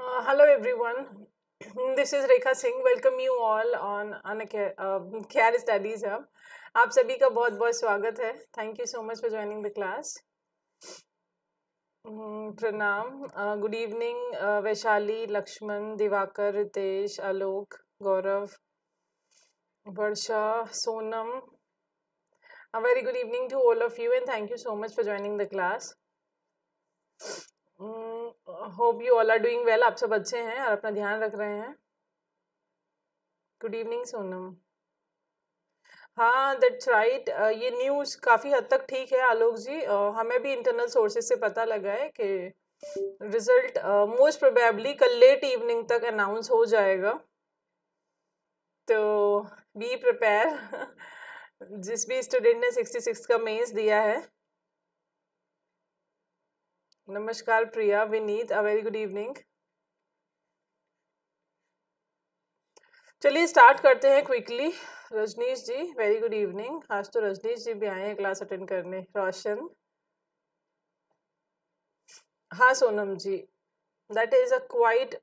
Hello everyone this is Rekha Singh welcome you all on Khyal Studies Hub आप सभी का बहुत बहुत स्वागत है। Thank you so much for joining the class प्रणाम। Good evening Vaishali, Laxman, Diwakar, Ritesh, Alok, Gaurav, Varsha, Sonam. Very good evening to all of you and thank you so much for joining the class hope you all are doing well आप सब अच्छे हैं और अपना ध्यान रख रहे हैं। Good evening Sonam. हाँ दैट्स राइट. ये न्यूज़ काफ़ी हद तक ठीक है आलोक जी। हमें भी इंटरनल सोर्सेज से पता लगा है कि रिज़ल्ट मोस्ट प्रोबेबली कल लेट इवनिंग तक अनाउंस हो जाएगा। तो बी प्रिपेयर जिस भी स्टूडेंट ने सिक्सटी सिक्स का मेंस दिया है। नमस्कार Priya, Vineet a very good evening चलिए स्टार्ट करते हैं quickly Rajnish ji very good evening आज तो रजनीश जी भी आए हैं क्लास अटेंड करने. रोशन. हाँ Sonam ji. That is a quite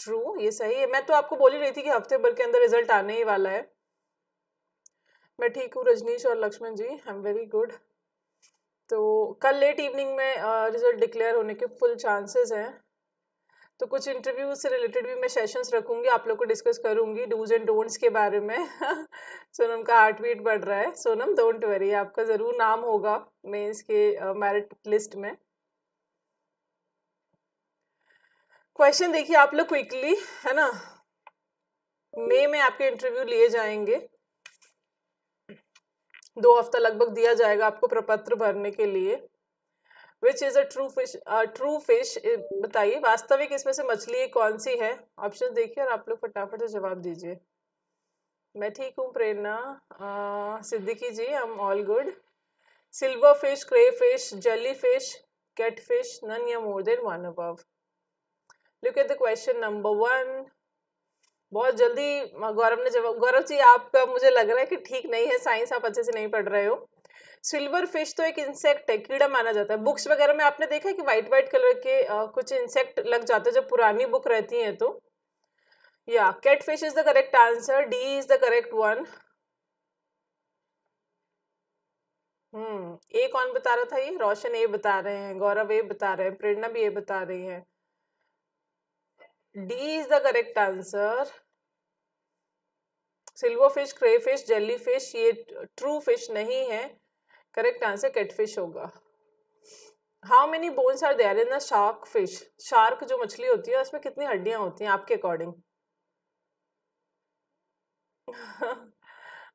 true ये सही है. मैं तो आपको बोल ही रही थी कि हफ़्ते भर के अंदर रिज़ल्ट आने ही वाला है. मैं ठीक हूँ, रजनीश और Laxman ji. I am very good तो कल लेट इवनिंग में रिज़ल्ट डिक्लेयर होने के फुल चांसेस हैं। तो कुछ इंटरव्यू से रिलेटेड भी मैं सेशंस रखूँगी, आप लोग को डिस्कस करूँगी डूज एंड डोंट्स के बारे में। सोनम का हार्ट बीट बढ़ रहा है। सोनम डोंट वरी आपका ज़रूर नाम होगा मेंस के मेरिट लिस्ट में। क्वेश्चन देखिए आप लोग क्विकली है ना? मई में आपके इंटरव्यू लिए जाएँगे। दो हफ़्ता लगभग दिया जाएगा आपको प्रपत्र भरने के लिए। Which is a true fish true fish बताइए वास्तविक इसमें से मछली कौन सी है? ऑप्शन देखिए और आप लोग फटाफट से जवाब दीजिए। मैं ठीक हूँ, Prerna. Siddiqui ji I am all good silver fish cray fish jelly fish cat fish none या more than one above look at the question number one बहुत जल्दी गौरव ने जवाब गौरव जी आपका मुझे लग रहा है कि ठीक नहीं है साइंस आप अच्छे से नहीं पढ़ रहे हो। सिल्वर फ़िश तो एक इंसेक्ट है कीड़ा माना जाता है। बुक्स वगैरह में आपने देखा है कि वाइट वाइट कलर के आ, कुछ इंसेक्ट लग जाते हैं जब पुरानी बुक रहती है तो? या cat fish is the correct answer D is the correct one. Hmm A कौन बता रहा था ये? रोशन ए बता रहे हैं गौरव ए बता रहे हैं प्रेरणा भी ए बता रही है। D is the correct answer silver fish cray fish jelly fish ये ट्रू फ़िश नहीं है। करेक्ट आंसर कैटफिश होगा। How many bones are there in the shark fish shark जो मछली होती है, उसमें कितनी हड्डियाँ होती हैं आपके according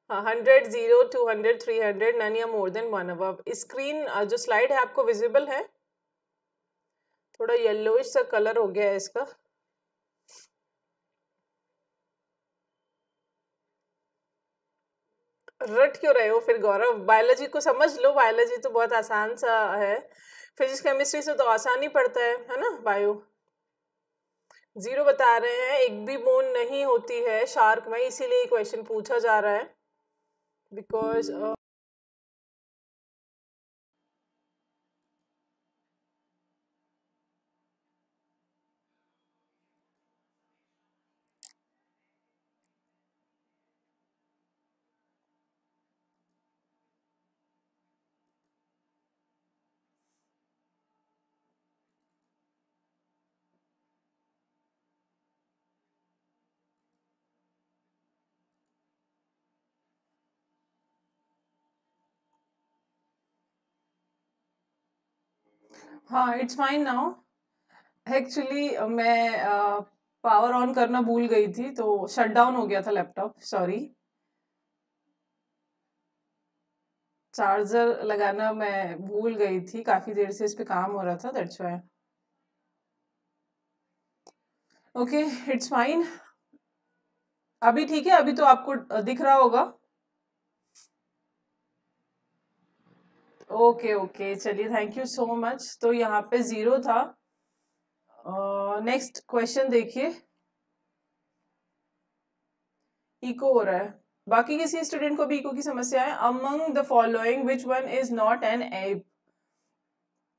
hundred zero two hundred three hundred none या मोर देन वन अब स्क्रीन जो स्लाइड है, आपको विजिबल है? थोड़ा येलोइश सा कलर हो गया है इसका। रट क्यों रहे हो फिर, गौरव? बायोलॉजी को समझ लो। बायोलॉजी तो बहुत आसान सा है। फिजिक्स केमिस्ट्री से तो आसान ही पड़ता है है ना? बायो ज़ीरो बता रहे हैं, एक भी बोन नहीं होती है शार्क में, इसीलिए क्वेश्चन पूछा जा रहा है। बिकॉज़ हाँ इट्स फाइन नाउ एक्चुअली मैं पावर ऑन करना भूल गई थी तो शट डाउन हो गया था लैपटॉप सॉरी चार्जर लगाना मैं भूल गई थी, काफ़ी देर से इस पे काम हो रहा था that's why okay it's fine अभी ठीक है, अभी तो आपको दिख रहा होगा। ओके ओके चलिए थैंक यू सो मच तो यहाँ पे ज़ीरो था। नेक्स्ट क्वेश्चन देखिए। इको हो रहा है। बाकी किसी स्टूडेंट को भी इको की समस्या है? Among the following which one is not an ape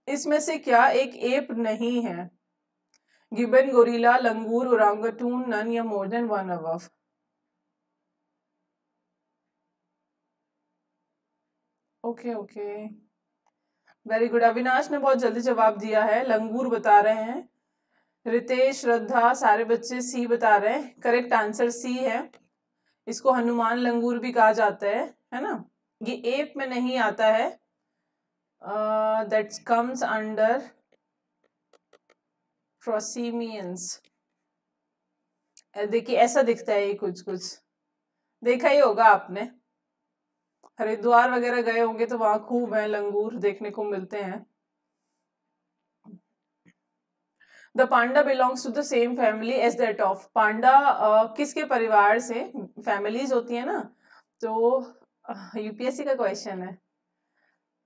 इसमें से क्या एक एप नहीं है? गिबन गोरीला लंगूर उरांगटून नन या more than one above okay okay. Very good Avinash ने बहुत जल्दी जवाब दिया है। लंगूर बता रहे हैं। रितेश, श्रद्धा, सारे बच्चे सी बता रहे हैं। करेक्ट आंसर सी है। इसको हनुमान लंगूर भी कहा जाता है है ना? ये एप में नहीं आता है। दैट कम्स अंडर प्रोसीमियंस देखिए, ऐसा दिखता है ये कुछ कुछ देखा ही होगा आपने। हरिद्वार वगैरह गए होंगे तो वहाँ खूब है, लंगूर देखने को मिलते हैं। The panda belongs to the same family as that of panda किसके परिवार से? फैमिलीज़ होती है ना? तो यूपीएससी का क्वेश्चन है।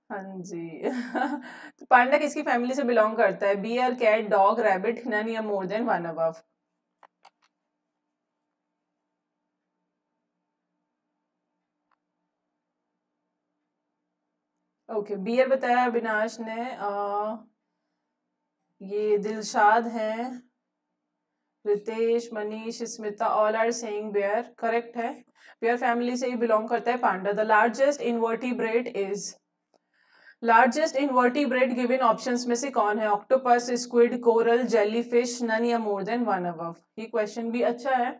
हाँ जी। तो पांडा किसकी फैमिली से बिलोंग करता है? Bear cat dog rabbit none या more than one above okay bear बताया अविनाश ने आ, ये दिलशाद हैं। Ritesh Manish Smita all are saying bear correct है। बियर फैमिली से ही बिलोंग करता है panda. The largest invertebrate is largest invertebrate given options में से कौन है? Octopus squid coral jellyfish none या मोर देन वन अबव ये क्वेश्चन भी अच्छा है।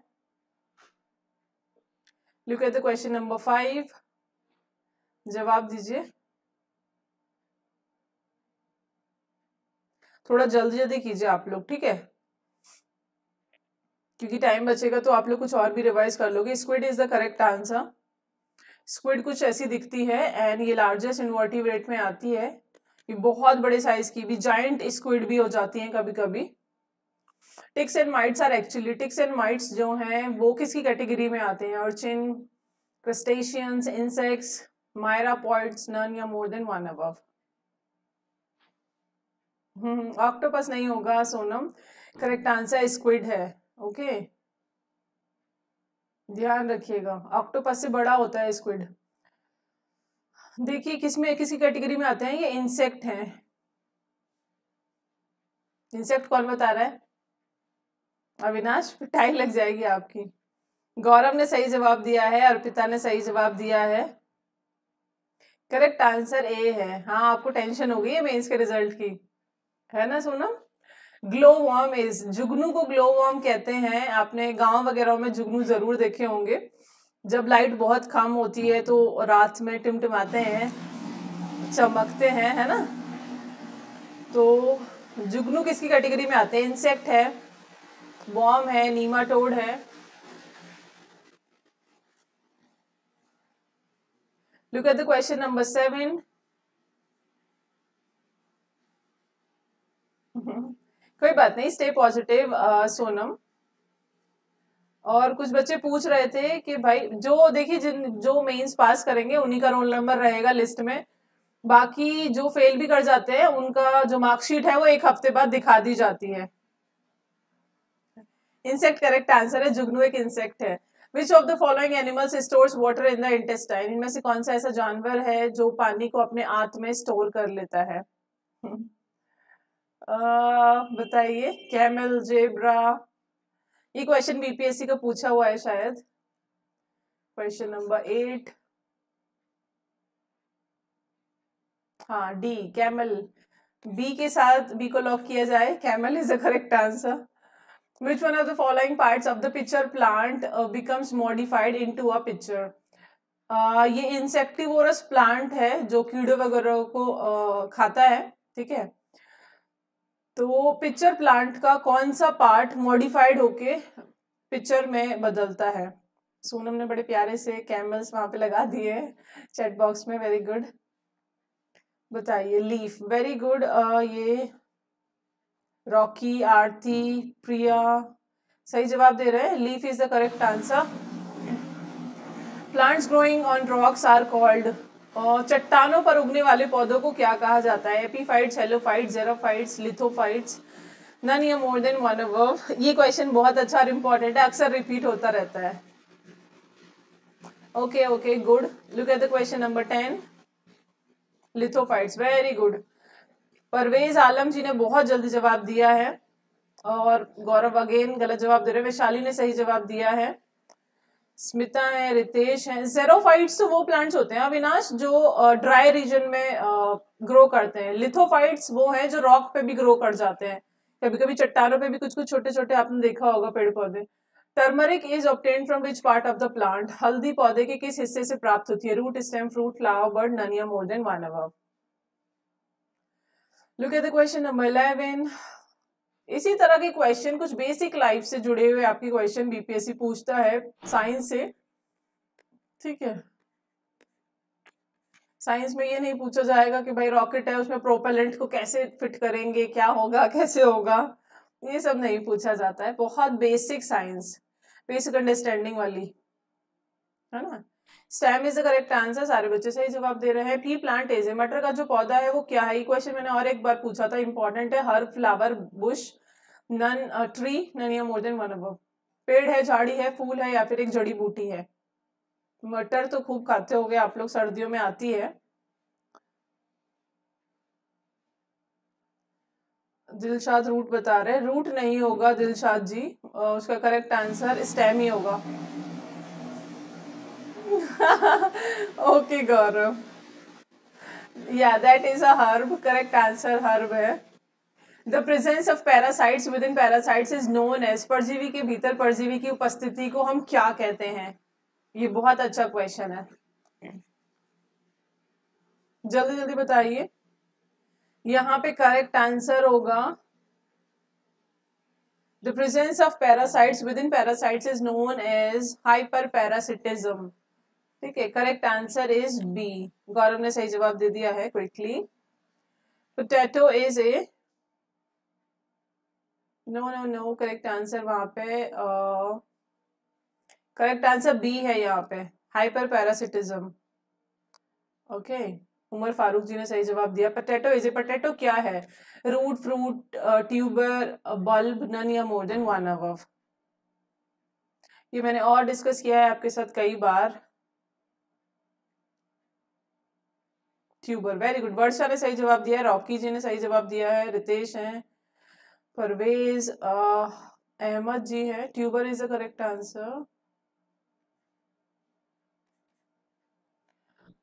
Look at the question number five जवाब दीजिए। थोड़ा जल्दी जल्दी कीजिए आप लोग, ठीक है? क्योंकि टाइम बचेगा तो आप लोग कुछ और भी रिवाइज कर लोगे। Squid is the correct answer squid कुछ ऐसी दिखती है एंड ये लार्जेस्ट इन्वर्टिब्रेट में आती है। ये बहुत बड़े साइज़ की भी जाइंट स्क्विड भी हो जाती हैं कभी कभी ticks and mites are actually ticks and mites जो हैं, वो किसकी कैटेगरी में आते हैं? Urchin crustaceans insects myriapods none या more than one above hmm octopus नहीं होगा, सोनम। करेक्ट आंसर स्क्विड है ओके ध्यान रखिएगा ऑक्टोपस से बड़ा होता है स्क्विड देखिए किसमें किसी कैटेगरी में आते हैं? ये इंसेक्ट हैं। इंसेक्ट कौन बता रहा है? अविनाश टाइम लग जाएगी आपकी। गौरव ने सही जवाब दिया है, अर्पिता ने सही जवाब दिया है। करेक्ट आंसर ए है। हाँ आपको टेंशन हो गई है मेंस के रिज़ल्ट की। है ना सोनम ग्लो वॉर्म इज़ जुगनू को ग्लो वॉर्म कहते हैं। आपने गाँव वगैरह में जुगनू ज़रूर देखे होंगे। जब लाइट बहुत कम होती है तो रात में टिमटिमाते हैं, चमकते हैं, है ना? तो जुगनू किसकी कैटेगरी में आते हैं? इंसेक्ट है बॉम है नीमाटोड है। At the question number seven कोई बात नहीं स्टे पॉजिटिव सोनम। और कुछ बच्चे पूछ रहे थे कि भाई, जो देखिए जिन, जो मेंस पास करेंगे, उन्हीं का रोल नंबर रहेगा लिस्ट में। बाकी जो फेल भी कर जाते हैं, उनका जो मार्कशीट है, वो एक हफ़्ते बाद दिखा दी जाती है। इंसेक्ट करेक्ट आंसर है, जुगनू एक इंसेक्ट है। Which of the following animals stores water in the intestine इनमें से कौन सा ऐसा जानवर है, जो पानी को अपने आंत में स्टोर कर लेता है? बताइए कैमल जेब्रा। ये क्वेश्चन बीपीएससी का पूछा हुआ है शायद। क्वेश्चन नंबर एट हाँ डी कैमल। बी के साथ बी को लॉक किया जाए camel is the correct answer which one of the following parts of the picture plant becomes modified into a picture ये इंसेक्टिवोरस प्लांट है जो कीड़े वगैरह को uh, खाता है ठीक है? तो पिक्चर प्लांट का कौन सा पार्ट मॉडिफाइड होके पिक्चर में बदलता है? सोनम ने बड़े प्यारे से कैमल्स वहाँ पे लगा दिए चैट बॉक्स में वेरी गुड बताइए, लीफ। वेरी गुड ये रॉकी, आरती, प्रिया, सही जवाब दे रहे हैं? Leaf is the correct answer plants growing on rocks are called और चट्टानों पर उगने वाले पौधों को क्या कहा जाता है? Epiphytes halophytes xerophytes lithophytes none या मोर देन वन अबव ये क्वेश्चन बहुत अच्छा और इम्पोर्टेंट है, अक्सर रिपीट होता रहता है। Okay okay good look at the question number ten lithophytes very good Parvez Alam ji ने बहुत जल्दी जवाब दिया है और गौरव अगेन गलत जवाब दे रहे वैशाली ने सही जवाब दिया है। स्मिता है, रितेश है जेरोफाइट्स तो वो प्लांट्स होते हैं, अविनाश, जो ड्राई रीजन में ग्रो करते हैं। लिथोफाइट्स वो हैं जो रॉक पे भी ग्रो कर जाते हैं। कभी कभी चट्टानों पे भी कुछ कुछ छोटे छोटे आपने देखा होगा पेड़ पौधे turmeric is obtained from which part of the plant हल्दी पौधे के किस हिस्से से प्राप्त होती है? Root stem fruit flower bud ननिया more than one above look at the question number eleven इसी तरह के क्वेश्चन कुछ बेसिक लाइफ से जुड़े हुए आपकी क्वेश्चन बीपीएससी पूछता है साइंस से। ठीक है। साइंस में ये नहीं पूछा जाएगा कि भाई रॉकेट है, उसमें प्रोपेलेंट को कैसे फिट करेंगे, क्या होगा, कैसे होगा? ये सब नहीं पूछा जाता है। बहुत बेसिक साइंस बेसिक अंडरस्टैंडिंग वाली। है ना? Stem is the correct answer सारे बच्चे सही जवाब दे रहे हैं। पी प्लांट एज मटर का जो पौधा है, वो क्या है? क्वेश्चन मैंने और एक बार पूछा था इंपॉर्टेंट है। Herb flower bush none tree none या मोर देन वन अब पेड़ है, झाड़ी है, फूल है, या फिर एक जड़ी बूटी है। मटर तो खूब खाते हो आप लोग सर्दियों में आती है। दिलशाद रूट बता रहे रूट नहीं होगा, दिलशाद जी। उसका करेक्ट आंसर स्टेम ही होगा। ओके गौरव या that is a herb correct answer herb है. The presence of parasites within parasites is known as परजीवी के भीतर परजीवी की उपस्थिति को हम क्या कहते हैं? ये बहुत अच्छा क्वेश्चन है. जल्दी जल्दी बताइए. यहाँ पे करेक्ट आंसर होगा. The presence of parasites within parasites is known as hyperparasitism ठीक है correct answer is B Gaurav ने सही जवाब दे दिया है quickly potato is a no no no correct answer वहाँ पे करेक्ट आंसर बी है यहाँ पे. Hyperparasitism okay Umar Farooq ji ने सही जवाब दिया. पटेटो इज़ ए पटेटो क्या है? Root fruit tuber bulb none या मोर देन वन अव ये मैंने और डिस्कस किया है आपके साथ कई बार. ट्यूबर। वेरी गुड वर्षा ने सही जवाब दिया है, रॉकी जी ने सही जवाब दिया है, रितेश है, परवेज अहमद जी है। Tuber is the correct answer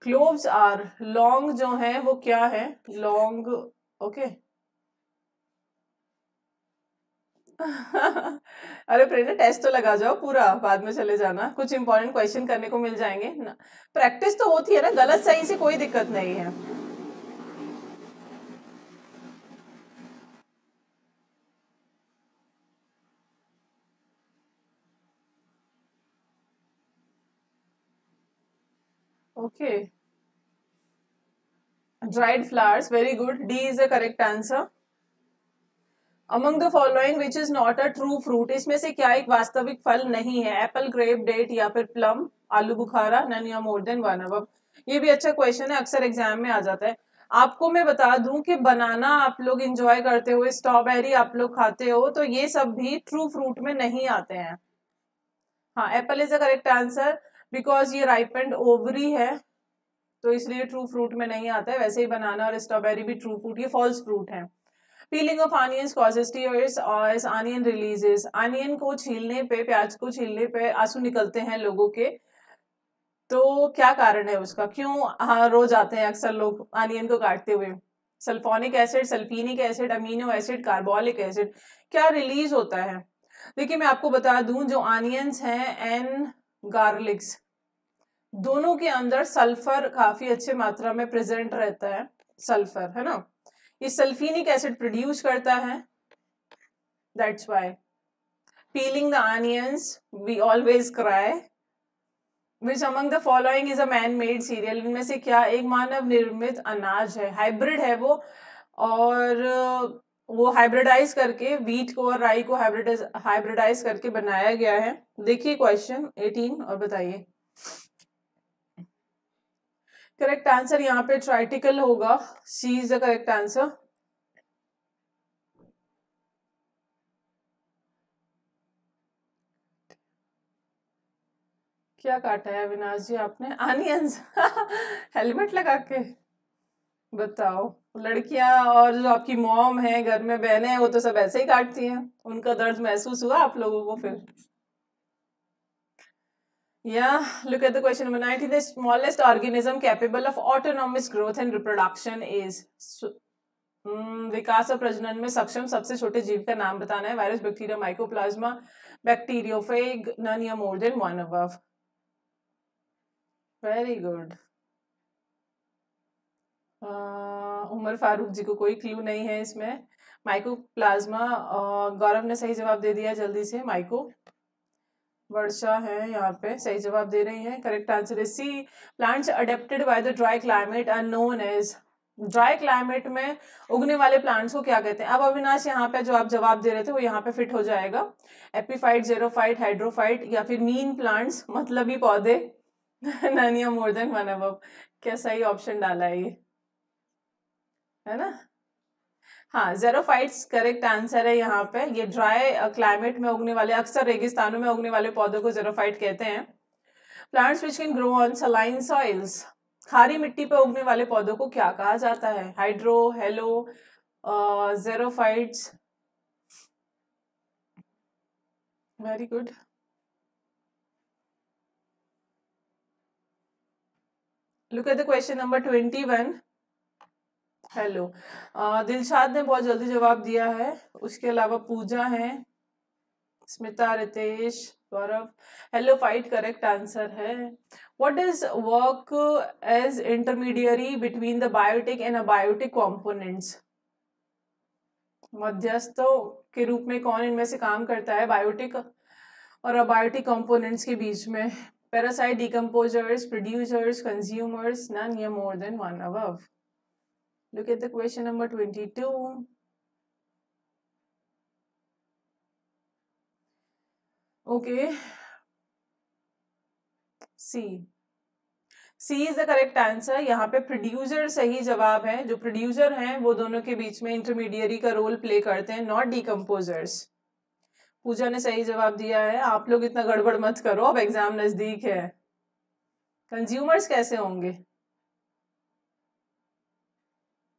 cloves are long जो है, वो क्या है? लॉन्ग ओके okay. अरे प्रेरणा टेस्ट तो लगा जाओ पूरा, बाद में चले जाना। कुछ इंपॉर्टेंट क्वेश्चन करने को मिल जाएँगे प्रैक्टिस तो होती है ना, गलत सही से कोई दिक्कत नहीं है। Okay dried flowers very good D is the correct answer among the following which is not a true fruit इसमें से क्या एक वास्तविक फल नहीं है? एप्पल ग्रेप डेट या फिर प्लम आलू, बुखारा नन या मोर देन वन अब ये भी अच्छा क्वेश्चन है, अक्सर एग्ज़ाम में आ जाता है। आपको मैं बता दूँ कि बनाना आप लोग इंजॉय करते हो स्ट्रॉबेरी आप लोग खाते हो तो ये सब भी ट्रू फ्रूट में नहीं आते हैं। हाँ apple is a correct answer because ये राइपेंड ओवरी है तो इसलिए ट्रू फ्रूट में नहीं आता है। वैसे ही बनाना और स्ट्रॉबेरी भी ट्रू फ्रूट ये फॉल्स फ्रूट है। Peeling of onions causes tears और ऑनियन रिलीजेस ऑनियन को छीलने पे, प्याज को छीलने पे आँसू निकलते हैं लोगों के। तो क्या कारण है उसका? क्यों हाँ रोज आते हैं अक्सर लोग ऑनियन को काटते हुए? Sulphonic acid sulphinic acid amino acid carbolic acid क्या रिलीज़ होता है? देखिए, मैं आपको बता दूँ, जो ऑनियंस हैं एंड गार्लिक्स दोनों के अंदर सल्फ़र काफ़ी अच्छे मात्रा में प्रेजेंट रहता है सल्फ़र है ना? ये सल्फीनिक एसिड प्रोड्यूस करता है। That's why peeling the onions we always cry which among the following is a man made cereal इनमें से क्या? एक मानव निर्मित अनाज है। हाइब्रिड है वो। और वो हाइब्रिडाइज करके वीट को और राई को हाइब्रिडाइज करके बनाया गया है। देखिए क्वेश्चन 18 और बताइए। करेक्ट आंसर यहाँ पे ट्राइटिकल होगा. C is the correct answer क्या काटा है अविनाश जी आपने? आनियंस हेलमेट लगा के. बताओ. लड़कियाँ और जो आपकी मॉम है, घर में बहनें वो तो सब ऐसे ही काटती हैं. उनका दर्द महसूस हुआ आप लोगों को फिर? Yeah, look at the question number 19. The smallest organism capable of autonomous growth and reproduction is विकास और प्रजनन में सक्षम सबसे छोटे जीव का नाम बताना है। Virus bacteria mycoplasma bacteriophage none या more than one above very good Umar Farooq ji को कोई क्लू नहीं है इसमें। माइको प्लाज्मा गौरव ने सही जवाब दे दिया जल्दी से। माइको वर्षा है यहाँ पे। सही जवाब दे रही हैं। Correct answer is C plants adapted by the dry climate are known as dry climate में उगने वाले प्लांट्स को क्या कहते हैं? अब अविनाश यहाँ पे जो आप जवाब दे रहे थे, वो यहाँ पे फिट हो जाएगा। एपीफाइट जेरोफाइट हाइड्रोफाइट या फिर मीन प्लांट्स मतलब ही पौधे। ननिया मोर देन वन अब क्या सही ऑप्शन डाला है ये। है ना? हाँ जेरोफाइट्स करेक्ट आंसर है यहाँ पे। ये ड्राई क्लाइमेट में उगने वाले, अक्सर रेगिस्तानों में उगने वाले पौधों को जेरोफाइट कहते हैं। Plants which can grow on saline soils खारी मिट्टी पर उगने वाले पौधों को क्या कहा जाता है? Hydro halo xerophytes very good look at the question number twenty one hello Dilshad ने बहुत जल्दी जवाब दिया है। उसके अलावा पूजा है। Smita, Ritesh, Gaurav. Halophyte correct answer है। What is work as intermediary between the biotic and abiotic components मध्यस्थों के रूप में कौन इनमें से काम करता है? बायोटिक और अबायोटिक कंपोनेंट्स के बीच में। Parasite decomposers producers consumers none या more than one above Look at the question number 22. Okay. C. C is the correct answer यहाँ पे प्रोड्यूसर सही जवाब है. जो प्रोड्यूसर हैं, वो दोनों के बीच में इंटरमीडियरी का रोल प्ले करते हैं नॉट डिकम्पोजर्स पूजा ने सही जवाब दिया है. आप लोग इतना गड़बड़ मत करो. अब एग्ज़ाम नज़दीक है. कंज्यूमर्स कैसे होंगे?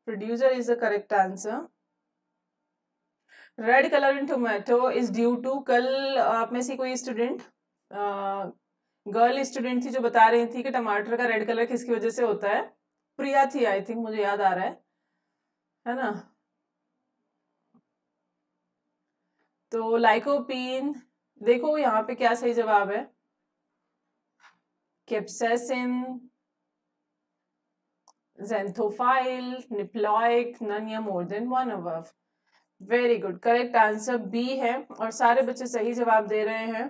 Producer is the correct answer. Red colour in tomato is due to कल आप में से कोई स्टूडेंट गर्ल स्टूडेंट थी जो बता रही थी कि टमाटर का रेड कलर किसकी वजह से होता है? प्रिया थी आई थिंक मुझे याद आ रहा है। है ना? तो लाइकोपीन देखो यहाँ पे क्या सही जवाब है। केप्सेसिन xanthophile, diploic, none या more than one above. Very good correct answer B है और सारे बच्चे सही जवाब दे रहे हैं।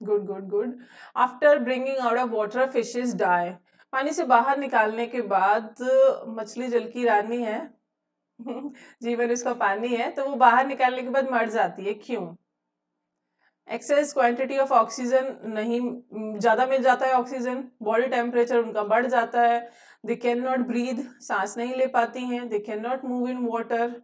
Good good good after bringing out of water fishes die पानी से बाहर निकालने के बाद मछली जल की रानी है। जीवन इसका पानी है तो वो बाहर निकालने के बाद मर जाती है। क्यों? एक्सेस क्वांटिटी ऑफ़ ऑक्सीजन नहीं ज़्यादा मिल जाता है ऑक्सीजन बॉडी टेम्परेचर उनका बढ़ जाता है दे कैन नॉट ब्रीद सांस नहीं ले पाती हैं they can not move in water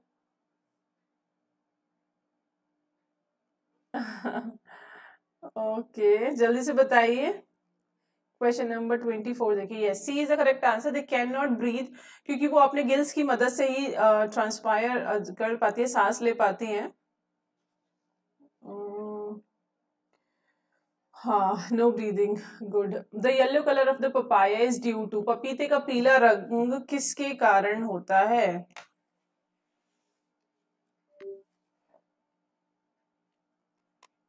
okay जल्दी से बताइए। क्वेश्चन नंबर ट्वेंटी फोर देखिए yes C is the correct answer they can not breathe क्योंकि वो अपने गिल्स की मदद से ही ट्रांसपायर uh, कर पाती है सांस ले पाती हैं। हाँ no breathing good the yellow colour of the papaya is due to पपीते का पीला रंग किसके कारण होता है?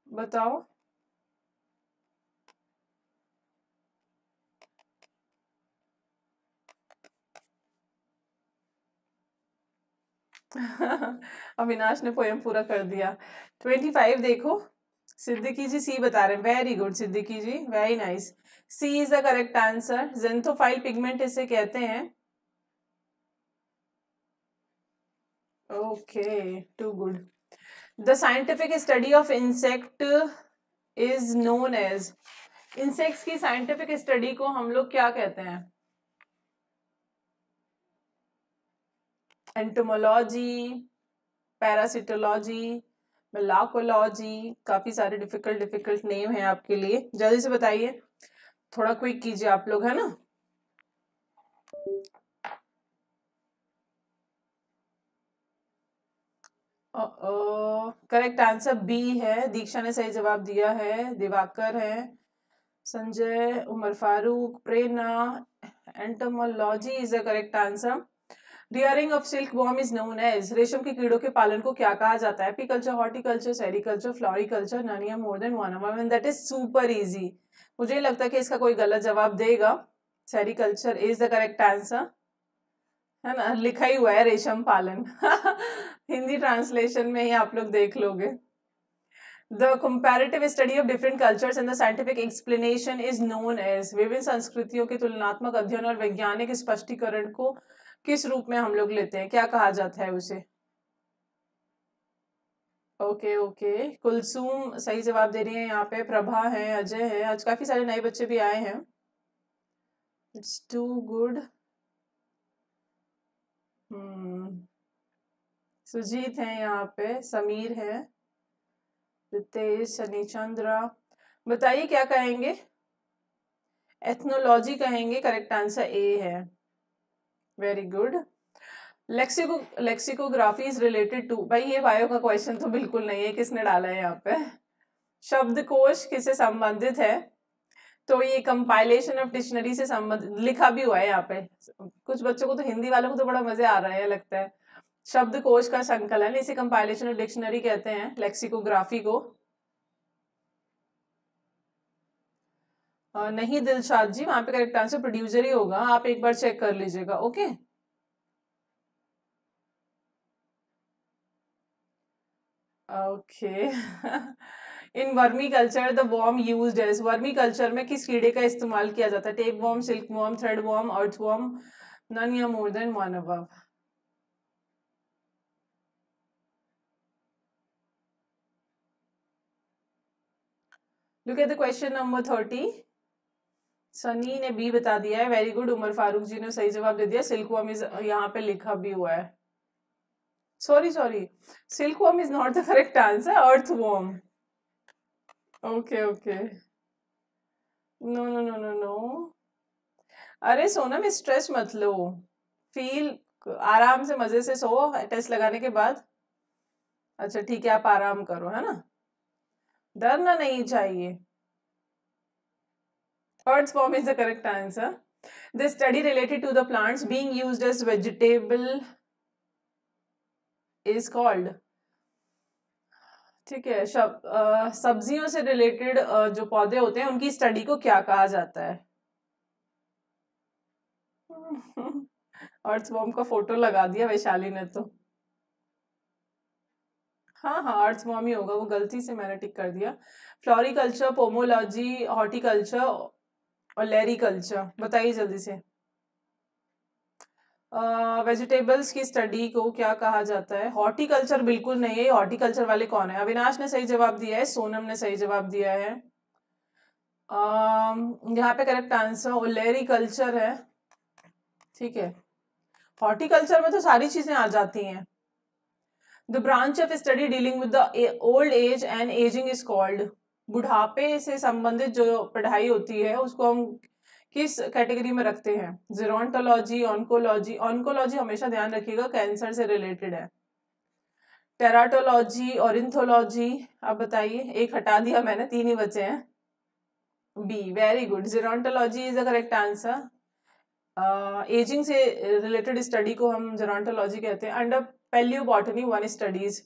बताओ। अविनाश ने पोयम पूरा कर दिया। ट्वेंटी फाइव देखो। सिद्दीकी जी सी बता रहे very good Siddiqui ji. Very nice C is the correct answer xanthophyll pigment इसे कहते हैं। Okay too good the scientific study of insect is known as insects की साइंटिफिक स्टडी को हम लोग क्या कहते हैं? एंटोमोलॉजी पैरासिटोलॉजी लाकोलॉजी काफ़ी सारे डिफ़िकल्ट डिफ़िकल्ट नेम है आपके लिए। जल्दी से बताइए। थोड़ा क्विक कीजिए आप लोग, है ना? करेक्ट आंसर बी है। दीक्षा ने सही जवाब दिया है। दिवाकर है। Sanjay, Umar Farooq, Prerna entomology is the correct answer rearing of silkworm is known as रेशम के कीड़ों के पालन को क्या कहा जाता है? Apiculture horticulture sericulture floriculture ननिया more than one one that is super easy मुझे लगता है कि इसका कोई गलत जवाब देगा। Sericulture is the correct answer है ना? लिखा ही हुआ है रेशम पालन। हिंदी ट्रांसलेशन में ही आप लोग देख लोगे। The comparative study of different cultures and the scientific explanation is known as विभिन्न संस्कृतियों के तुलनात्मक अध्ययन और वैज्ञानिक स्पष्टीकरण को किस रूप में हम लोग लेते हैं? क्या कहा जाता है उसे? Okay okay. कुलसुम, सही जवाब दे रही है यहाँ पे। प्रभा है, अजय है। आज काफ़ी सारे नए बच्चे भी आए हैं। इट्स टू गुड सुजीत है यहाँ पे। समीर है। रितेश शनि चंद्रा बताइए क्या कहेंगे? एथनोलॉजी कहेंगे? करेक्ट आंसर ए है। Very good lexico lexicography is related to भाई ये बायो का क्वेश्चन तो बिल्कुल नहीं है, किसने डाला है यहाँ पे? शब्दकोश किससे संबंधित है? तो ये कंपाइलेशन ऑफ़ डिक्शनरी से संबंधित लिखा भी हुआ है यहाँ पे। कुछ बच्चों को तो हिंदी वालों को तो बड़ा मज़े आ रहा है, लगता है। शब्दकोश का संकलन, इसे कंपाइलेशन ऑफ़ डिक्शनरी कहते हैं लेक्सिकोग्राफी को। नहीं दिलशाद जी, वहाँ पे करेक्ट आंसर प्रोड्यूसर ही होगा। आप एक बार चेक कर लीजिएगा okay okay in vermiculture the worm use as vermiculture में किस कीड़े का इस्तेमाल किया जाता है? Tapeworm silkworm threadworm earthworm none या more than one above look at the question number thirty Sunny ने बी बता दिया है वेरी गुड उमर फारूक जी ने सही जवाब दे दिया सिल्क वॉर्म इज़ यहाँ पे लिखा भी हुआ है। Sorry sorry silkworm is not the correct answer earthworm okay okay no no no no no अरे सोनम स्ट्रेस मत लो। फील आराम से मज़े से सो टेस्ट लगाने के बाद। अच्छा ठीक है, आप आराम करो, है ना? डरना नहीं चाहिए। Earthworm is the correct answer. The study related to the plants being used as vegetable is called ठीक है शब, आ, सब्जियों से रिलेटेड जो पौधे होते हैं उनकी स्टडी को क्या कहा जाता है? अर्थवॉर्म का फ़ोटो लगा दिया वैशाली ने तो। हाँ हाँ अर्थवॉर्म ही होगा वो गलती से मैंने टिक कर दिया। फ्लोरिकल्चर पोमोलॉजी हॉर्टिकल्चर और लेरिकल्चर बताइए जल्दी से। वेजिटेबल्स uh, की स्टडी को क्या कहा जाता है? हॉर्टिकल्चर बिल्कुल नहीं है हॉर्टिकल्चर वाले कौन है? अविनाश ने सही जवाब दिया है सोनम ने सही जवाब दिया है। uh, यहाँ पे करेक्ट आंसर ओलेरिकल्चर है। ठीक है। हॉर्टिकल्चर में तो सारी चीज़ें आ जाती हैं। The branch of study dealing with the old age and ageing is called बुढ़ापे से संबंधित जो पढ़ाई होती है, उसको हम किस कैटेगरी में रखते हैं? जीरोटोलॉजी ऑनकोलॉजी ऑनकोलॉजी हमेशा ध्यान रखिएगा कैंसर से रिलेटेड है। टेराटोलॉजी ऑरिंथोलॉजी आप बताइए, एक हटा दिया मैंने, तीन ही बचे हैं। B very good gerontology is the correct answer ageing से रिलेटेड स्टडी को हम जेरोटोलॉजी कहते हैं। Under palaeobotany one studies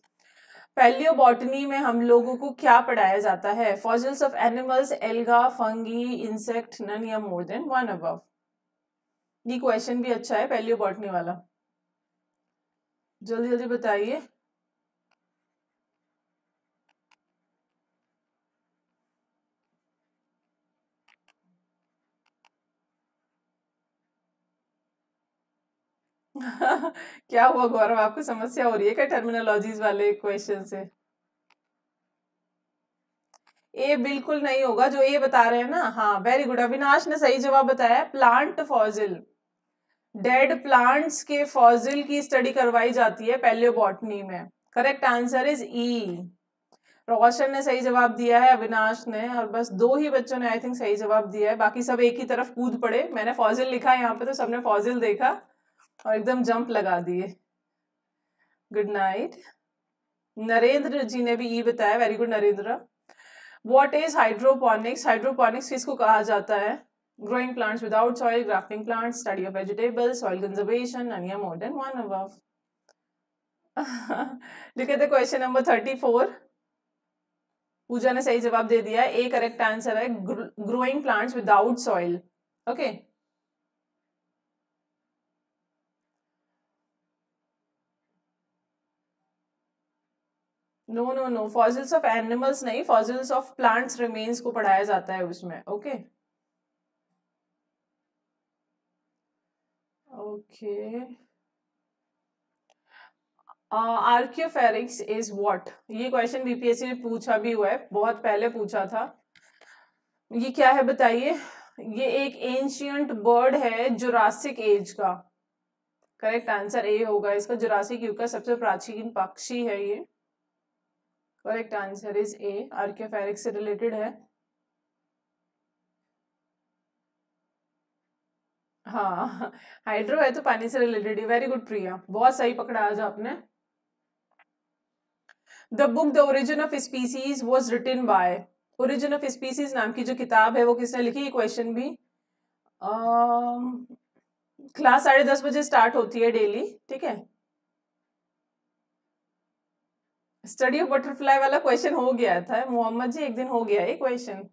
palaeobotany में हम लोगों को क्या पढ़ाया जाता है? Fossils of animals algae, fungi, insect, none या मोर देन वन अब ये क्वेश्चन भी अच्छा है, पैलियोबॉटनी वाला। जल्दी जल्दी बताइए। क्या हुआ गौरव? आपको समस्या हो रही है क्या टर्मिनोलॉजीज वाले क्वेश्चन से? ए बिल्कुल नहीं होगा, जो ए बता रहे हैं ना। हाँ वेरी गुड अविनाश ने सही जवाब बताया प्लांट फॉजिल डेड प्लांट्स के फॉजिल की स्टडी करवाई जाती है पैलियोबॉटनी में। Correct answer is E Roshan ने सही जवाब दिया है, अविनाश ने, और बस दो ही बच्चों ने आई थिंक सही जवाब दिया है। बाकी सब एक ही तरफ़ कूद पड़े। मैंने फॉजिल लिखा है यहाँ पे तो सबने फॉजिल देखा। और एकदम जंप लगा दिए। गुड नाइट नरेंद्र जी ने भी ये बताया very good Narendra. What is hydroponics hydroponics किसको कहा जाता है? Growing plants without soil grafting plants study of vegetable soil conservation and या more than one above look at the question number 34 Pooja ने सही जवाब दे दिया ए करेक्ट आंसर है growing plants without soil okay no no no fossils of animals नहीं fossils of plants remains को पढ़ाया जाता है उसमें okay okay archaeopteryx is what ये क्वेश्चन बीपीएससी ने पूछा भी हुआ है, बहुत पहले पूछा था। ये क्या है बताइए? ये एक एंशियंट बर्ड है जुरासिक एज का। करेक्ट आंसर ए होगा इसका। जुरासिक युग का सबसे प्राचीन पक्षी है ये। Correct answer is A archaeopteryx से रिलेटेड है। हाँ हाइड्रो है तो पानी से रिलेटेड है। Very good Priya. बहुत सही पकड़ा आज आपने। The book the origin of species was written by origin of species नाम की जो किताब है, वो किसने लिखी? ये क्वेश्चन भी क्लास साढ़े दस बजे स्टार्ट होती है डेली ठीक है? स्टडी ऑफ़ बटरफ्लाई वाला क्वेश्चन हो गया था। मोहम्मद जी, एक दिन हो गया ये क्वेश्चन।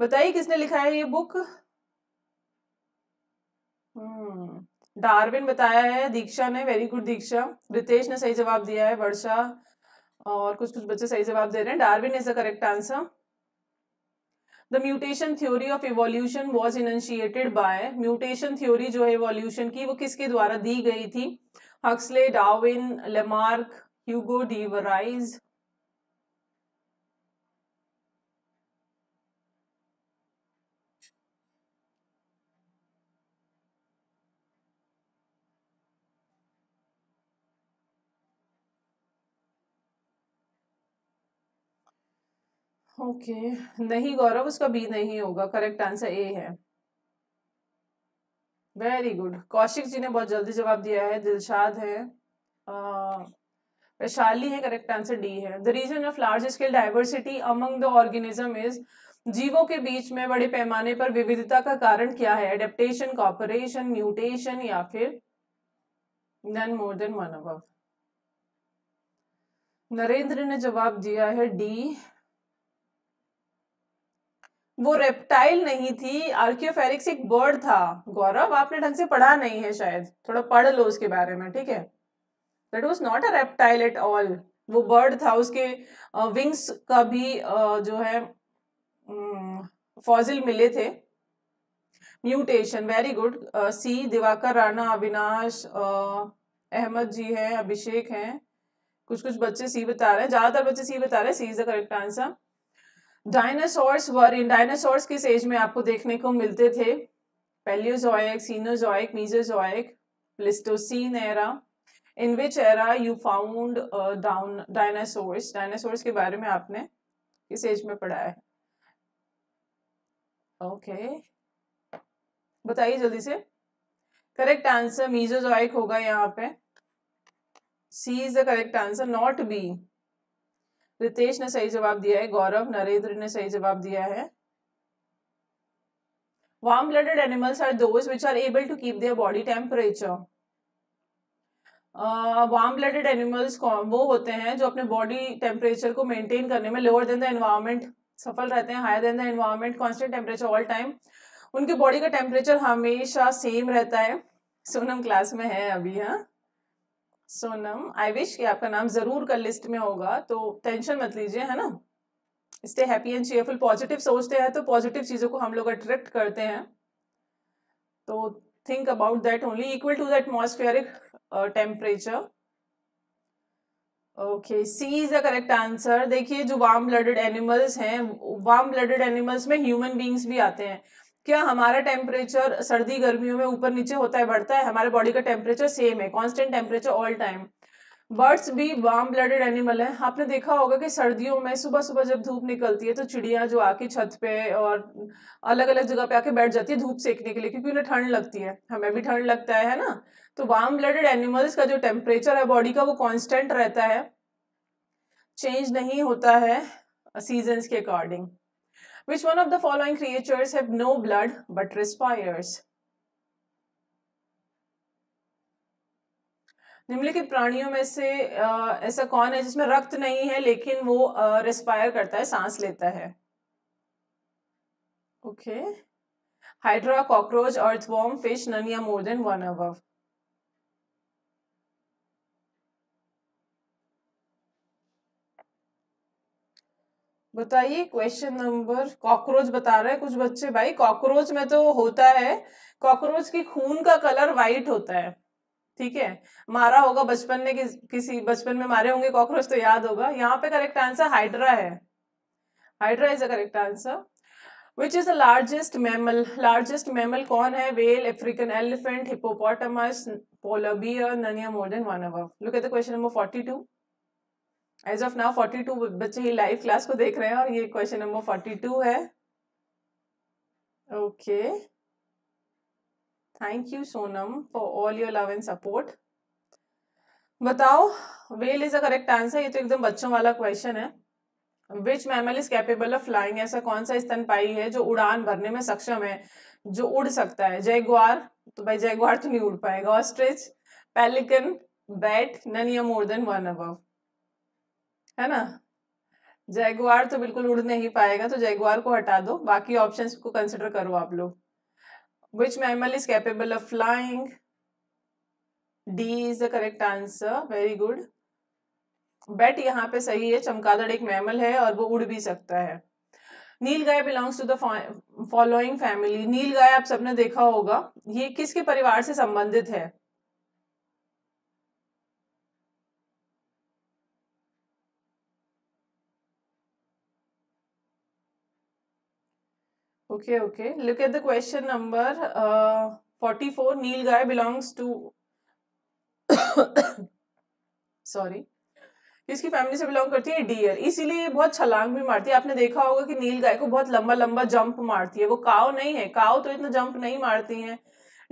बताइए, किसने लिखा है ये बुक? डार्विन बताया है, दीक्षा ने, वेरी गुड दीक्षा। रितेश ने सही जवाब दिया है, वर्षा। और कुछ कुछ बच्चे सही जवाब दे रहे हैं। Darwin is the correct answer the mutation theory of evolution was initiated by mutation theory जो है इवोल्यूशन की, वो किसके द्वारा दी गई थी? Huxley Darwin Lamarck Hugo de Vries okay okay. नहीं, गौरव, उसका बी नहीं होगा. करेक्ट आंसर ए है. वेरी गुड कौशिक जी ने बहुत जल्दी जवाब दिया है. दिलशाद है. वैशाली है करेक्ट आंसर डी है। The reason of large scale diversity among the organism is जीवों के बीच में बड़े पैमाने पर विविधता का कारण क्या है? एडेप्टेशन कॉपरेशन म्यूटेशन या फिर none more than one above Narendra ने जवाब दिया है डी वो रेप्टाइल नहीं थी आर्कियोफेरिक्स एक बर्ड था। गौरव, आपने ढंग से पढ़ा नहीं है शायद। थोड़ा पढ़ लो उसके बारे में, ठीक है? That was not a reptile at all वो बर्ड था, उसके विंग्स का भी जो है फॉजिल मिले थे। Mutation very good C Diwakar, Rana, Avinash Ahmad ji हैं, अभिषेक हैं। कुछ कुछ बच्चे सी बता रहे हैं। ज़्यादातर बच्चे सी बता रहे हैं। C is the correct answer dinosaurs were in dinosaurs किस एज में आपको देखने को मिलते थे? Paleozoic Cenozoic Mesozoic Pleistocene era in which era you found dinosaurs dinosaurs के बारे में आपने किस एज में पढ़ा है? Okay okay. बताइए जल्दी से। करेक्ट आंसर मीजोजोइक होगा यहाँ पे। C is the correct answer not B Ritesh ने सही जवाब दिया है, गौरव, नरेंद्र ने सही जवाब दिया है। Warm blooded animals are those which are able to keep their body temperature warm blooded animals वो होते हैं जो अपने बॉडी टेम्परेचर को मेंटेन करने में लोअर देन द एनवायरमेंट सफल रहते हैं higher than the environment constant temperature all time उनके बॉडी का टेम्परेचर हमेशा सेम रहता है। सोनम क्लास में है अभी हाँ? सोनम आई विश कि आपका नाम ज़रूर कल लिस्ट में होगा तो टेंशन मत लीजिए, है ना? Stay happy and cheerful positive सोचते हैं तो पॉजिटिव चीज़ों को हम लोग अट्रैक्ट करते हैं। तो think about that only equal to the atmospheric temperature okay C is the correct answer देखिए, जो वार्म ब्लडेड एनिमल्स हैं वार्म ब्लडेड एनिमल्स में ह्यूमन बींग्स भी आते हैं। क्या हमारा टेम्परेचर सर्दी गर्मियों में ऊपर नीचे होता है, बढ़ता है? हमारे बॉडी का टेम्परेचर सेम है constant temperature all time birds भी वार्म ब्लडेड एनिमल है। आपने देखा होगा कि सर्दियों में सुबह सुबह जब धूप निकलती है तो चिड़िया जो आके छत पे और अलग अलग जगह पे आके बैठ जाती है धूप सेकने के लिए, क्योंकि उन्हें ठंड लगती है। हमें भी ठंड लगता है ना? तो वार्म ब्लडेड एनिमल्स का जो टेम्परेचर है बॉडी का, वो कॉन्स्टेंट रहता है। चेंज नहीं होता है सीज़न के according which one of the following creatures have no blood but respires निम्नलिखित प्राणियों में से ऐसा कौन है जिसमें रक्त नहीं है, लेकिन वो रेस्पायर करता है, सांस लेता है? Okay. Hydra cockroach earthworm fish none या मोर देन वन अबव बताइए क्वेश्चन नंबर कॉकरोच बता रहे हैं कुछ बच्चे। भाई कॉकरोच में तो होता है। कॉकरोच की खून का कलर वाइट होता है। ठीक है? मारा होगा बचपन में कि, किसी बचपन में मारे होंगे कॉकरोच तो याद होगा। यहाँ पे करेक्ट आंसर हाइड्रा है। Hydra is a correct answer which is the largest mammal largest mammal कौन है? Whale African elephant hippopotamus polar ननिया more than one above look at the question number 42 as of now 42 बच्चे ही live class को देख रहे हैं और ये क्वेश्चन नंबर 42 है। Okay okay. Thank you Sonam for all your love and support बताओ whale is a correct answer ये तो एकदम बच्चों वाला क्वेश्चन है। Which mammal is capable of flying ऐसा कौन सा स्तनपाई है जो उड़ान भरने में सक्षम है, जो उड़ सकता है? जयगवार तो भाई जयगवार तो नहीं उड़ पाएगा। ऑस्ट्रिच पेलिकन बैट नन या मोर देन वन अबव है ना? जयगवार तो बिल्कुल उड़ नहीं पाएगा तो जयगवार को हटा दो। बाकी ऑप्शंस को कंसिडर करो आप लोग। Which mammal is capable of flying? D is the correct answer. Very good. Bat यहाँ पे सही है चमकादड़ एक मैमल है और वो उड़ भी सकता है nilgai belongs to the following family nilgai आप सबने देखा होगा, ये किसके परिवार से संबंधित है Okay, okay. Look at the question number uh, 44. Nilgai belongs to sorry इसकी फैमिली से बिलोंग करती है? डियर इसीलिए ये बहुत छलांग भी मारती है। आपने देखा होगा कि नील गाय को बहुत लंबा लंबा जंप मारती है। वो काव नहीं है। काव तो इतना जंप नहीं मारती है।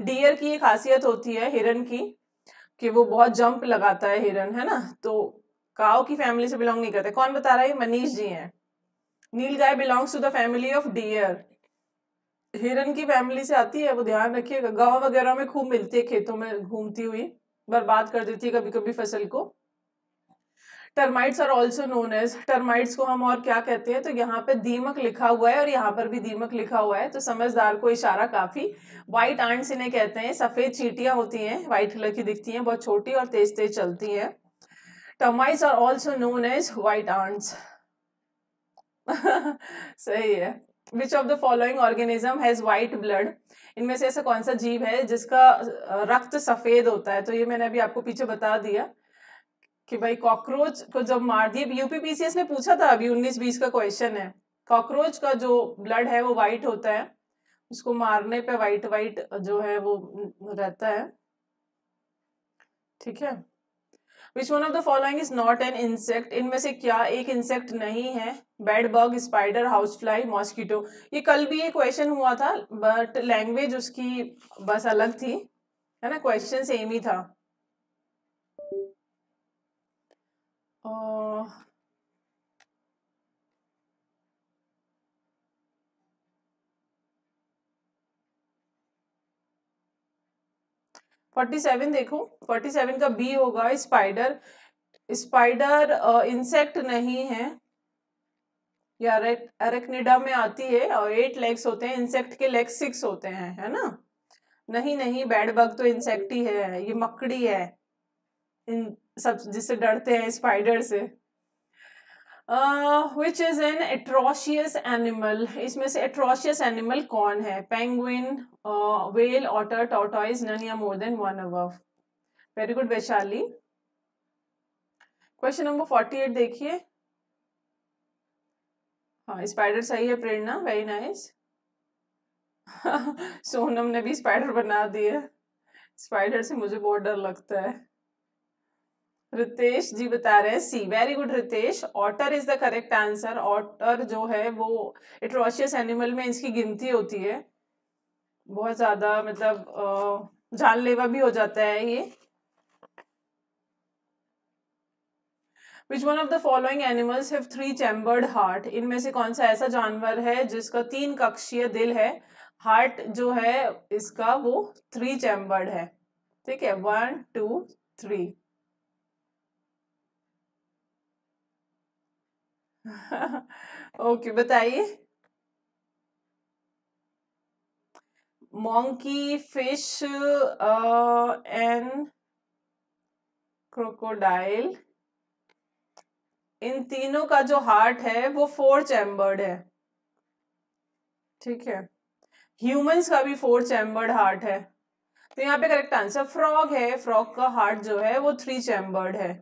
डियर की एक खासियत होती है हिरन की कि वो बहुत जंप लगाता है हिरन है ना? तो काव की फैमिली से बिलोंग नहीं करते। कौन बता रहा है? मनीष जी हैं। Nilgai belongs to the family of deer हिरन की फैमिली से आती है, वो ध्यान रखिएगा। गाँव वगैरह में खूब मिलती है, खेतों में घूमती हुई, बर्बाद कर देती है कभी कभी फ़सल को। Termites are also known as termites को हम और क्या कहते हैं? तो यहाँ पे दीमक लिखा हुआ है और यहाँ पर भी दीमक लिखा हुआ है तो समझदार को इशारा काफ़ी। व्हाइट आंट्स इन्हें कहते हैं, सफ़ेद चीटियाँ होती हैं व्हाइट कलर की दिखती हैं, बहुत छोटी और तेज तेज चलती हैं। Termites are also known as white ants सही है। Which of the following organism has white blood इनमें से ऐसा कौन सा जीव है जिसका रक्त सफ़ेद होता है? तो ये मैंने अभी आपको पीछे बता दिया कि भाई कॉकरोच को जब मार दिए यूपीपीसीएस ने पूछा था अभी, उन्नीस बीस का क्वेश्चन है। कॉकरोच का जो ब्लड है वो व्हाइट होता है। उसको मारने पे व्हाइट व्हाइट जो है वो रहता है। ठीक है? Which one of the following is not an insect इनमें से क्या एक इंसेक्ट नहीं है? Bed bug spider house fly mosquito ये कल भी ये क्वेश्चन हुआ था बट लैंग्वेज उसकी बस अलग थी, है ना? क्वेश्चन सेम ही था। फोर्टी सेवन देखो? फोर्टी सेवन का बी होगा स्पाइडर स्पाइडर इंसेक्ट नहीं है। या एरेक्निडा में आती है और एट लेग्स होते हैं इंसेक्ट के लेग सिक्स होते हैं, है ना? नहीं नहीं बैड बग तो इंसेक्ट ही है, ये मकड़ी है। इन सब जिससे डरते हैं स्पाइडर से। Which is an atrocious animal इसमें से एट्रोशियस एनिमल कौन है? Penguin whale otter tortoise none या more than one above very good Vaishali question number forty eight देखिए। हाँ स्पाइडर सही है, प्रेरणा वेरी नाइस सोनम ने भी स्पाइडर बना दिए। स्पाइडर से मुझे बहुत डर लगता है। रितेश जी बता रहे हैं, C very good Ritesh otter is the correct answer otter जो है, वो एट्रोशियस एनिमल में इसकी गिनती होती है। बहुत ज़्यादा मतलब जानलेवा भी हो जाता है ये। Which one of the following animals have three chambered heart इनमें से कौन सा ऐसा जानवर है, जिसका तीन कक्षीय दिल है? हार्ट जो है, इसका वो थ्री चैम्बर्ड है। ठीक है वन टू थ्री ओके, बताइए। Monkey फ़िश एंड क्रोकोडाइल इन तीनों का जो हार्ट है, वो फोर चैम्बर्ड है। ठीक है। ह्यूमंस का भी फोर चैम्बर्ड हार्ट है। तो यहाँ पे करेक्ट आंसर फ्रॉग है। फ्रॉग का हार्ट जो है, वो थ्री चैम्बर्ड है।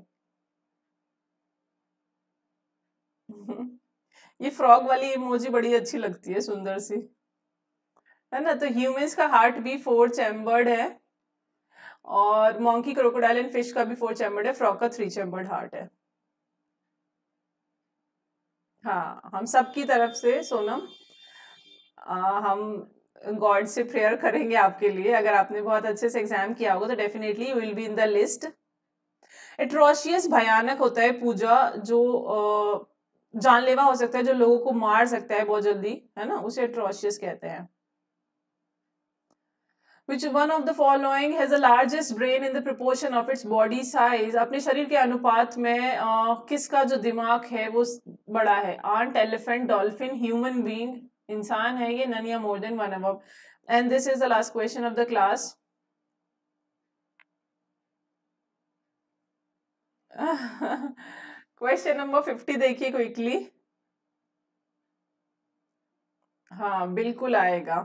ये फ्रॉग वाली इमोजी बड़ी अच्छी लगती है सुंदर सी। है ना? तो ह्यूमंस का हार्ट भी फोर चैम्बर्ड है और मॉन्की क्रोकोडाइल एंड फ़िश का भी फोर चैम्बर्ड है फ्रॉग का थ्री चैम्बर्ड हार्ट है। हाँ हम सबकी तरफ़ से सोनम आ, हम गॉड से प्रेयर करेंगे आपके लिए। अगर आपने बहुत अच्छे से एग्ज़ाम किया होगा तो definitely will be in the list atrocious भयानक होता है पूजा जो जानलेवा हो सकता है जो लोगों को मार सकता है बहुत जल्दी है ना? उसे एट्रोशियस कहते हैं। Which one of the following has the largest brain in the proportion of its body size? अपने शरीर के अनुपात में uh, किसका जो दिमाग है वो बड़ा है? Ant elephant dolphin human being इंसान है ये नन या more than one above and this is the last question of the class question number fifty देखिए क्विकली हाँ बिल्कुल आएगा.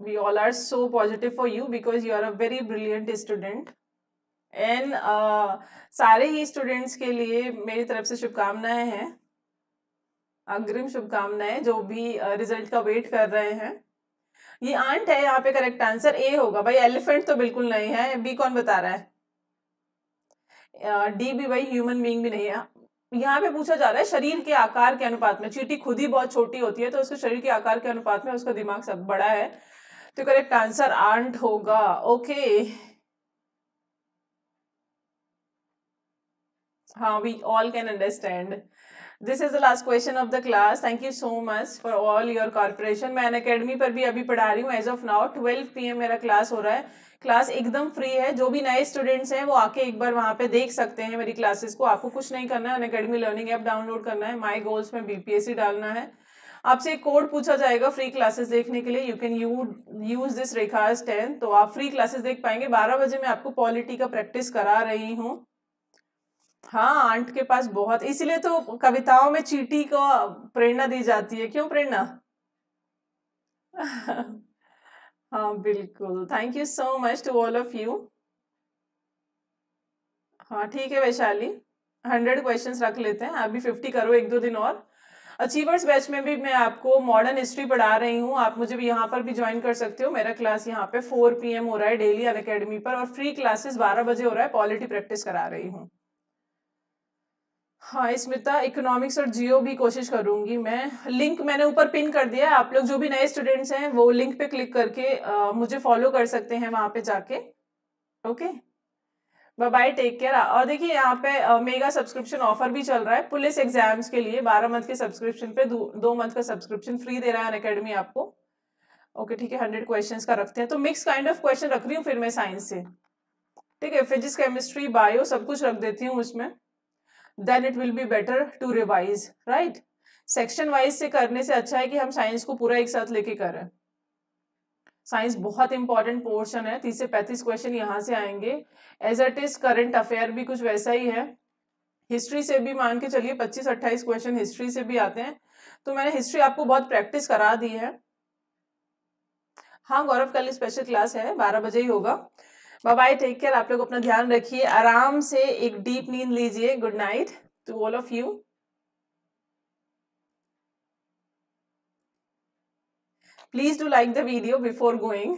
We all are so positive for you because you are a very brilliant student. And uh, सारे ही students के लिए मेरी तरफ़ से शुभकामनाएँ हैं. अग्रिम शुभकामनाएँ जो भी रिज़ल्ट uh, का वेट कर रहे हैं. ये आंट है यहाँ पे करेक्ट आंसर ए होगा. भाई एलिफेंट तो बिल्कुल नहीं है. बी कौन बता रहा है? डी भी भाई ह्यूमन बींग भी नहीं है। यहाँ पे पूछा जा रहा है, शरीर के आकार के अनुपात में, चीटी खुद ही बहुत छोटी होती है तो उसके शरीर के आकार के अनुपात में उसका दिमाग सब बड़ा है। तो करेक्ट आंसर आंट होगा। ओके हाँ we all can understand this is the last question of the class thank you so much for all your corporation मैं अकेडमी पर भी अभी पढ़ा रही हूँ as of now twelve PM मेरा क्लास हो रहा है। क्लास एकदम फ्री है। जो भी नए स्टूडेंट्स हैं, वो आके एक बार वहाँ पे देख सकते हैं मेरी क्लासेस को। आपको कुछ नहीं करना है अकेडमी लर्निंग ऐप डाउनलोड करना है। माई गोल्स में बीपीएससी डालना है। आपसे एक कोड पूछा जाएगा फ्री क्लासेस देखने के लिए। You can you use this Rekha's ten तो आप फ्री क्लासेस देख पाएँगे। बारह बजे मैं आपको पॉलिटी का प्रैक्टिस करा रही हूँ। हाँ आंट के पास बहुत। इसलिए तो कविताओं में चीटी को प्रेरणा दी जाती है। क्यों प्रेरणा? हाँ बिल्कुल। Thank you so much to all of you हाँ ठीक है वैशाली। हंड्रेड क्वेश्चंस रख लेते हैं। अभी फिफ्टी करो एक दो दिन और। अचीवर्स बैच में भी मैं आपको मॉडर्न हिस्ट्री पढ़ा रही हूँ। आप मुझे भी यहाँ पर भी ज्वाइन कर सकते हो। मेरा क्लास यहाँ पे फोर पीएम हो रहा है डेली अन अकेडमी पर और फ्री क्लासेस बारह बजे हो रहा है। पॉलिटी प्रैक्टिस करा रही हूँ। हाँ स्मिता इकोनॉमिक्स और जियो भी कोशिश करूँगी मैं। लिंक मैंने ऊपर पिन कर दिया आप लोग जो भी नए स्टूडेंट्स हैं वो लिंक पे क्लिक करके आ, मुझे फॉलो कर सकते हैं वहाँ पे जाके। Okay bye bye take care और देखिए यहाँ पे आ, मेगा सब्सक्रिप्शन ऑफ़र भी चल रहा है पुलिस एग्ज़ाम्स के लिए। बारह मंथ के सब्सक्रिप्शन पे दो, दो मंथ का सब्सक्रिप्शन फ्री दे रहा है अकेडमी आपको। ओके ठीक है हंड्रेड क्वेश्चन का रखते हैं। तो मिक्स काइंड ऑफ़ क्वेश्चन रख रही हूँ फिर मैं साइंस से। ठीक है फिजिक्स केमिस्ट्री बायो सब कुछ रख देती हूँ उसमें। Then it will be better to revise right section wise से करने से अच्छा है कि हम साइंस को पूरा एक साथ लेके करें साइंस बहुत इंपॉर्टेंट पोर्शन है। तीस से पैंतीस क्वेश्चन यहाँ से आएँगे। As it is current affair भी कुछ वैसा ही है। हिस्ट्री से भी मान के चलिए पच्चीस अट्ठाईस क्वेश्चन हिस्ट्री से भी आते हैं। तो मैंने हिस्ट्री आपको बहुत प्रैक्टिस करा दी है। हाँ गौरव, कल स्पेशल क्लास है। बारह बजे ही होगा। बाय टेक केयर आप लोग अपना ध्यान रखिए। आराम से एक डीप नींद लीजिए। Good night to all of you please do like the video before going.